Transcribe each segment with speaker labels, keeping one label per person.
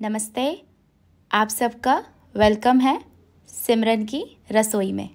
Speaker 1: नमस्ते, आप सबका वेलकम है सिमरन की रसोई में।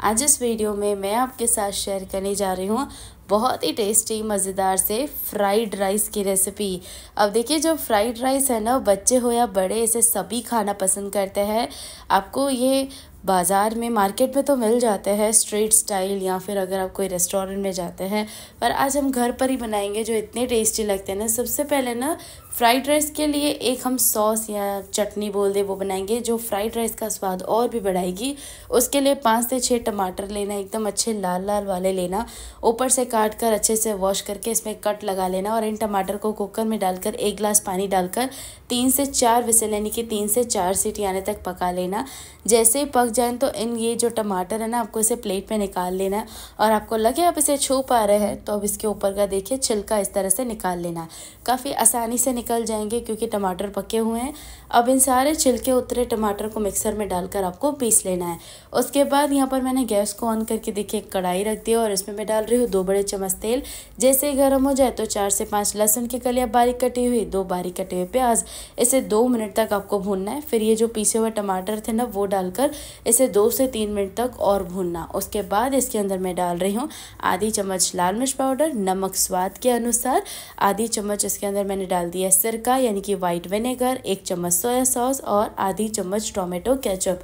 Speaker 1: आज इस वीडियो में मैं आपके साथ शेयर करने जा रही हूँ बहुत ही टेस्टी मज़ेदार से फ्राइड राइस की रेसिपी अब देखिए, जो फ्राइड राइस है ना, बच्चे हो या बड़े, इसे सभी खाना पसंद करते हैं। आपको ये बाज़ार में मार्केट में तो मिल जाते हैं स्ट्रीट स्टाइल या फिर अगर आप कोई रेस्टोरेंट में जाते हैं, पर आज हम घर पर ही बनाएँगे जो इतने टेस्टी लगते हैं ना। सबसे पहले ना फ्राइड राइस के लिए एक हम सॉस या चटनी बोल दे, वो बनाएँगे, जो फ्राइड राइस का स्वाद और भी बढ़ाएगी। उसके लिए पाँच से छः टमाटर लेना, एकदम अच्छे लाल लाल वाले लेना। ऊपर से काट कर अच्छे से वॉश करके इसमें कट लगा लेना और इन टमाटर को कुकर में डालकर एक गिलास पानी डालकर तीन से चार विसल, यानी कि तीन से चार सीटी आने तक पका लेना। जैसे ही पक जाए तो इन ये जो टमाटर है ना, आपको इसे प्लेट में निकाल लेना और आपको लगे आप इसे छू पा रहे हैं तो अब इसके ऊपर का देखिए छिलका इस तरह से निकाल लेना। काफ़ी आसानी से निकल जाएँगे क्योंकि टमाटर पके हुए हैं। अब इन सारे छिलके उतरे टमाटर को मिक्सर में डालकर आपको पीस लेना है। उसके बाद यहाँ पर मैंने गैस को ऑन करके देखिए कढ़ाई रख दिया और इसमें मैं डाल रही हूँ दो बड़े चम्मच तेल। जैसे ही गर्म हो जाए तो चार से पाँच लहसुन की कलियाँ बारीक कटी हुई, दो बारीक कटे हुए प्याज। इसे दो मिनट तक आपको भूनना है। फिर ये जो पीसे हुए टमाटर थे ना, वो डालकर इसे दो से तीन मिनट तक और भूनना। उसके बाद इसके अंदर मैं डाल रही हूँ आधी चम्मच लाल मिर्च पाउडर, नमक स्वाद के अनुसार। आधी चम्मच इसके अंदर मैंने डाल दिया सिरका यानी कि वाइट विनेगर एक चम्मच सोया सॉस और आधी चम्मच टोमेटो केचप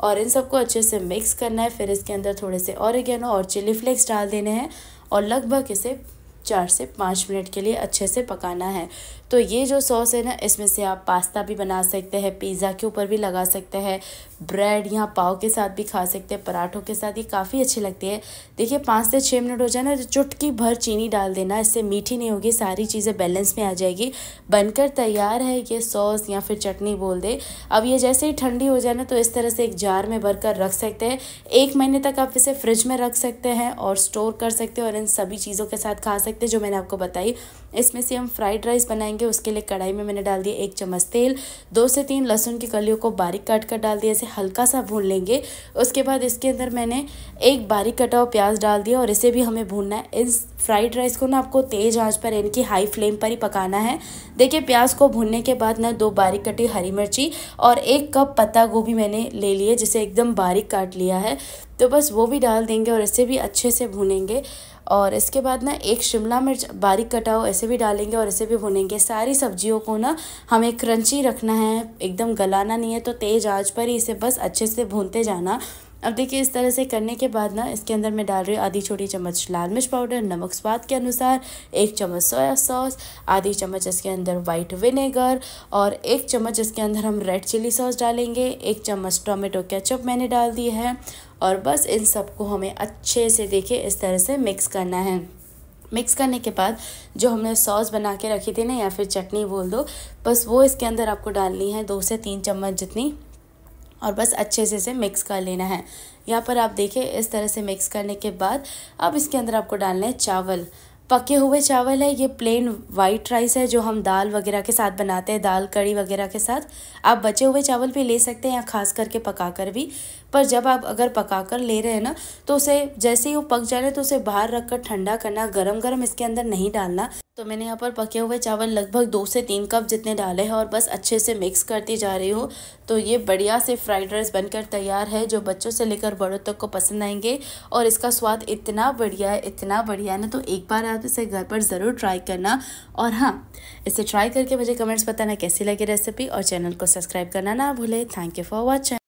Speaker 1: और इन सबको अच्छे से मिक्स करना है, फिर इसके अंदर थोड़े से ऑरिगेनो और चिली फ्लेक्स डाल देने हैं और लगभग इसे चार से पाँच मिनट के लिए अच्छे से पकाना है। तो ये जो सॉस है ना, इसमें से आप पास्ता भी बना सकते हैं, पिज़्ज़ा के ऊपर भी लगा सकते हैं, ब्रेड यहाँ पाव के साथ भी खा सकते हैं, पराठों के साथ ये काफ़ी अच्छी लगती है। देखिए, पाँच से छः मिनट हो जाए ना तो चुटकी भर चीनी डाल देना, इससे मीठी नहीं होगी, सारी चीज़ें बैलेंस में आ जाएगी। बनकर तैयार है ये सॉस या फिर चटनी बोल दे। अब ये जैसे ही ठंडी हो जाए ना तो इस तरह से एक जार में भर कर रख सकते हैं। एक महीने तक आप इसे फ्रिज में रख सकते हैं और स्टोर कर सकते हैं और इन सभी चीज़ों के साथ खा सकते हैं, जो मैंने आपको बताई। इसमें से हम फ्राइड राइस बनाएँगे, उसके लिए कढ़ाई में मैंने डाल दिया एक चम्मच तेल, दो से तीन लहसुन की कलियों को बारीक काट कर डाल दिया, इसे हल्का सा भून लेंगे। उसके बाद इसके अंदर मैंने एक बारीक कटा हुआ प्याज डाल दिया, और इसे भी हमें भूनना है। इस फ्राइड राइस को ना आपको तेज़ आँच पर इनकी हाई फ्लेम पर ही पकाना है। देखिए, प्याज को भूनने के बाद ना दो बारीक कटी हरी मिर्ची और एक कप पत्ता गोभी मैंने ले लिए जिसे एकदम बारीक काट लिया है। तो बस वो भी डाल देंगे और इसे भी अच्छे से भूनेंगे। और इसके बाद ना एक शिमला मिर्च बारीक कटा हो ऐसे भी डालेंगे और ऐसे भी भुनेंगे। सारी सब्जियों को ना हमें क्रंची रखना है, एकदम गलाना नहीं है तो तेज़ आँच पर ही इसे बस अच्छे से भूनते जाना। अब देखिए, इस तरह से करने के बाद ना, इसके अंदर मैं डाल रही हूँ आधी छोटी चम्मच लाल मिर्च पाउडर, नमक स्वाद के अनुसार, एक चम्मच सोया सॉस, आधी चम्मच इसके अंदर वाइट विनेगर और एक चम्मच इसके अंदर हम रेड चिली सॉस डालेंगे, एक चम्मच टोमेटो केचप मैंने डाल दी है और बस इन सबको हमें अच्छे से देखिए, इस तरह से मिक्स करना है। मिक्स करने के बाद जो हमने सॉस बना के रखी थी ना, या फिर चटनी बोल दो, बस वो इसके अंदर आपको डालनी है, दो से तीन चम्मच जितनी और बस अच्छे से इसे मिक्स कर लेना है। यहाँ पर आप देखिए, इस तरह से मिक्स करने के बाद अब इसके अंदर आपको डालना है चावल। पके हुए चावल है, ये प्लेन वाइट राइस है, जो हम दाल वगैरह के साथ बनाते हैं, दाल कड़ी वगैरह के साथ। आप बचे हुए चावल भी ले सकते हैं या खास करके पका कर भी। पर जब आप अगर पका कर ले रहे हैं ना तो उसे जैसे ही वो पक जा जाए तो उसे बाहर रख कर ठंडा करना गरम गरम इसके अंदर नहीं डालना। तो मैंने यहाँ पर पके हुए चावल लगभग दो से तीन कप जितने डाले हैं और बस अच्छे से मिक्स करती जा रही हूँ। तो ये बढ़िया से फ्राइड राइस बनकर तैयार है, जो बच्चों से लेकर बड़ों तक को पसंद आएँगे। और इसका स्वाद इतना बढ़िया है, इतना बढ़िया है ना तो एक बार आप इसे घर पर ज़रूर ट्राई करना। और हाँ इसे ट्राई करके मुझे कमेंट्स बताना कैसी लगी रेसिपी और चैनल को सब्सक्राइब करना ना भूले। Thank you for watching